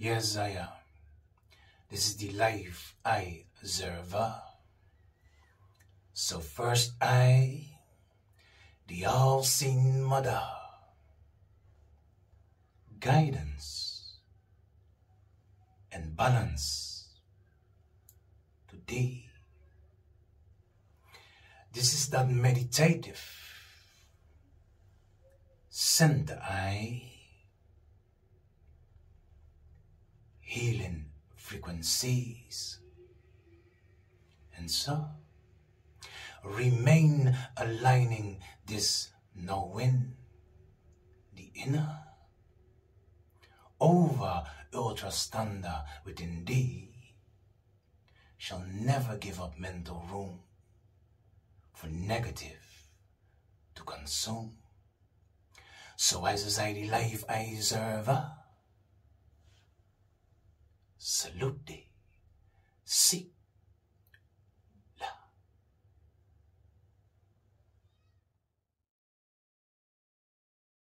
Yes, I am. This is the life I deserve. So first I, the all-seeing mother, guidance and balance today. This is that meditative center I healing frequencies. And so, remain aligning this knowing, the inner, over ultra standard within thee, shall never give up mental room for negative to consume. So as society life I serve, salute thee.